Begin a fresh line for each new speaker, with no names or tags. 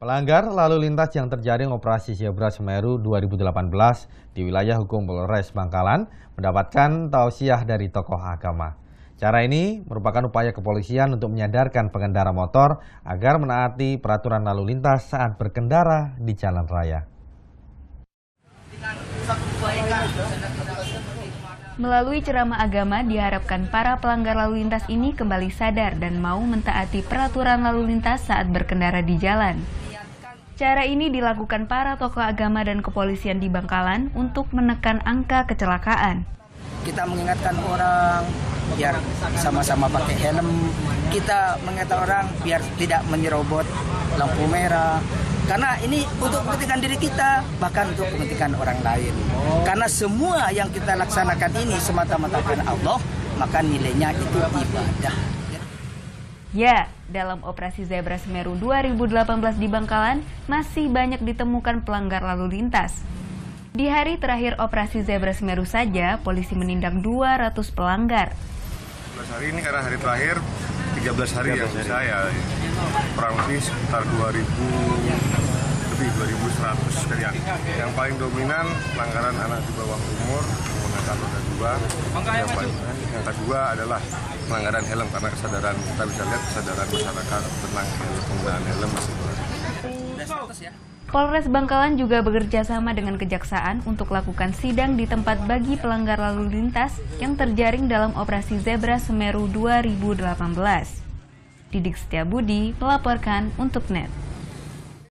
Pelanggar lalu lintas yang terjaring operasi Zebra Semeru 2018 di wilayah hukum Polres Bangkalan mendapatkan tausiah dari tokoh agama. Cara ini merupakan upaya kepolisian untuk menyadarkan pengendara motor agar menaati peraturan lalu lintas saat berkendara di jalan raya.
Melalui ceramah agama diharapkan para pelanggar lalu lintas ini kembali sadar dan mau mentaati peraturan lalu lintas saat berkendara di jalan. Cara ini dilakukan para tokoh agama dan kepolisian di Bangkalan untuk menekan angka kecelakaan.
Kita mengingatkan orang biar sama-sama pakai helm. Kita mengingatkan orang biar tidak menyerobot lampu merah, karena ini untuk kepentingan diri kita, bahkan untuk kepentingan orang lain. Karena semua yang kita laksanakan ini semata-mata karena Allah, maka nilainya itu ibadah.
Ya, dalam operasi Zebra Semeru 2018 di Bangkalan, masih banyak ditemukan pelanggar lalu lintas. Di hari terakhir operasi Zebra Semeru saja, polisi menindak 200 pelanggar.
13 hari ini karena hari terakhir 13 hari yang saya kurang lebih sekitar 2000 lebih 2100 sekian. Yang paling dominan pelanggaran anak di bawah umur menggunakan roda dua. Yang, paling, yang kedua adalah pelanggaran helm karena kesadaran kita bisa lihat kesadaran masyarakat tentang penggunaan helm masih kurang.
Polres Bangkalan juga bekerja sama dengan Kejaksaan untuk lakukan sidang di tempat bagi pelanggar lalu lintas yang terjaring dalam operasi Zebra Semeru 2018. Didik Setiabudi melaporkan untuk NET.